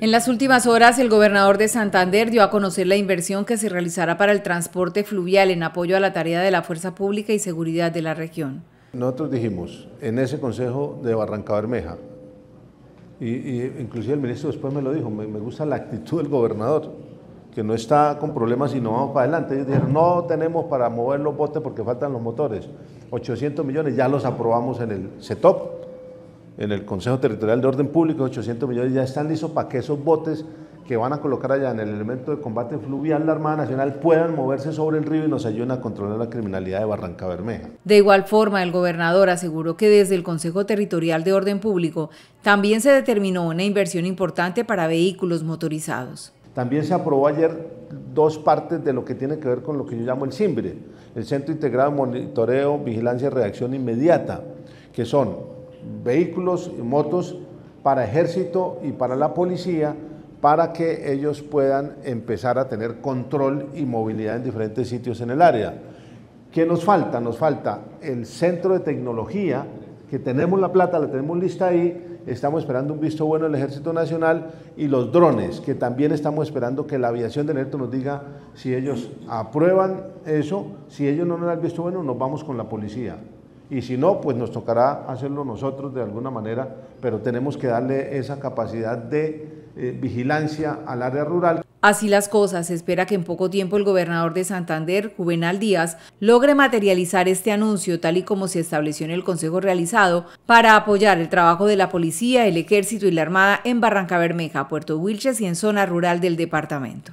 En las últimas horas, el gobernador de Santander dio a conocer la inversión que se realizará para el transporte fluvial en apoyo a la tarea de la Fuerza Pública y Seguridad de la región. Nosotros dijimos en ese consejo de Barranca Bermeja, y, inclusive el ministro después me lo dijo, me, me, gusta la actitud del gobernador, que no está con problemas y no vamos para adelante. Ellos dijeron, no tenemos para mover los botes porque faltan los motores. 800 millones ya los aprobamos en el CETOP, en el Consejo Territorial de Orden Público, 800 millones ya están listos para que esos botes que van a colocar allá en el elemento de combate fluvial la Armada Nacional puedan moverse sobre el río y nos ayuden a controlar la criminalidad de Barranca Bermeja. De igual forma, el gobernador aseguró que desde el Consejo Territorial de Orden Público también se determinó una inversión importante para vehículos motorizados. También se aprobó ayer dos partes de lo que tiene que ver con lo que yo llamo el CIMBRE, el Centro Integrado de Monitoreo, Vigilancia y Reacción Inmediata, que son vehículos y motos para ejército y para la policía para que ellos puedan empezar a tener control y movilidad en diferentes sitios en el área. ¿Qué nos falta? Nos falta el centro de tecnología, que tenemos la plata, la tenemos lista ahí, estamos esperando un visto bueno del Ejército Nacional y los drones, que también estamos esperando que la aviación del ejército nos diga si ellos aprueban eso, si ellos no nos dan el visto bueno, nos vamos con la policía y si no, pues nos tocará hacerlo nosotros de alguna manera, pero tenemos que darle esa capacidad de eh, vigilancia al área rural. Así las cosas, se espera que en poco tiempo el gobernador de Santander, Juvenal Díaz, logre materializar este anuncio tal y como se estableció en el consejo realizado para apoyar el trabajo de la policía, el ejército y la armada en Barranca Bermeja, Puerto Wilches y en zona rural del departamento.